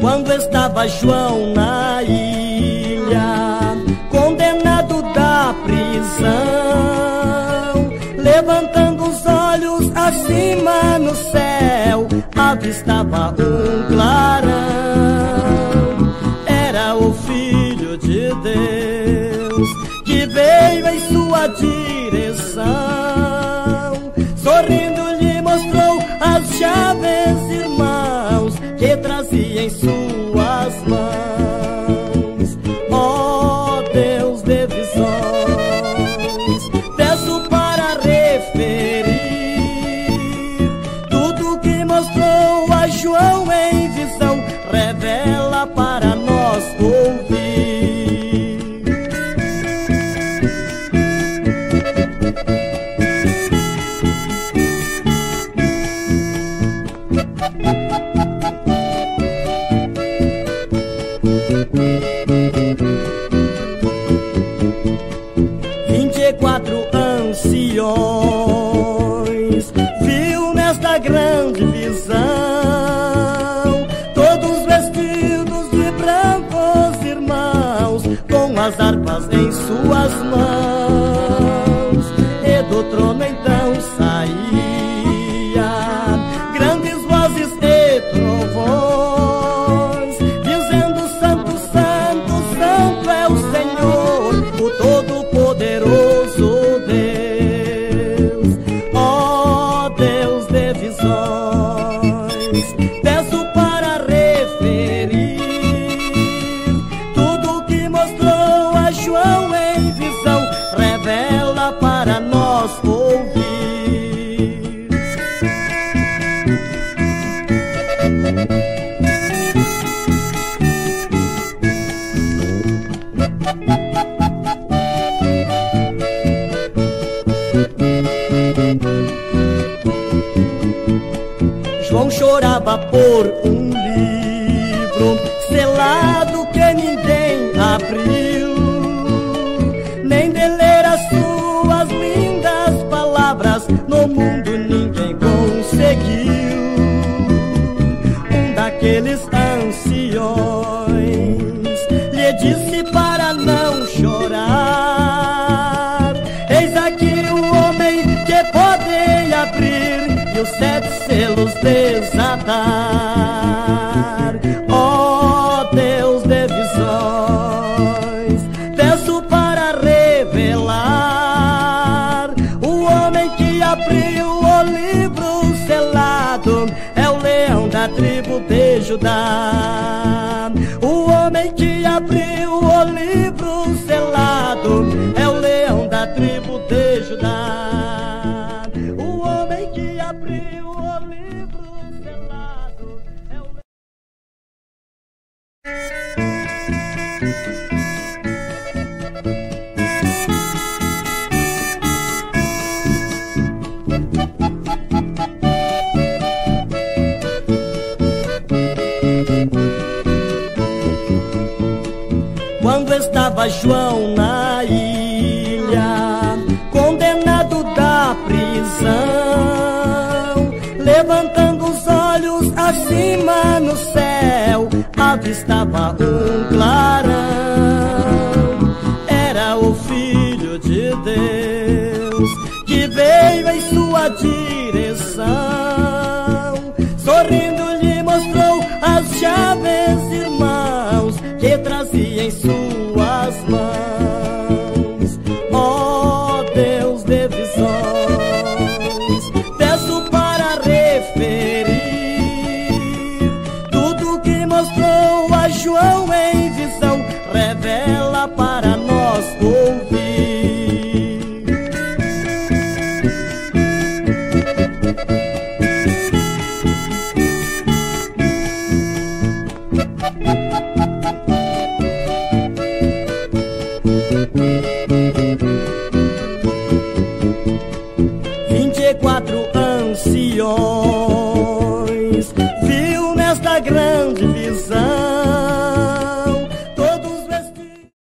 Quando estava João na ilha, condenado da prisão, levantando os olhos acima no céu, avistava um as harpas em suas mãos, por um livro selado selos desatar. Ó Deus de visões, peço para revelar o homem que abriu o livro selado é o leão da tribo de Judá. Quando estava João na ilha, condenado da prisão, levantando os olhos acima no céu, avistava um clarão. Era o Filho de Deus que veio em sua direção, sorrindo lhe mostrou as chaves Vinte e quatro anciões.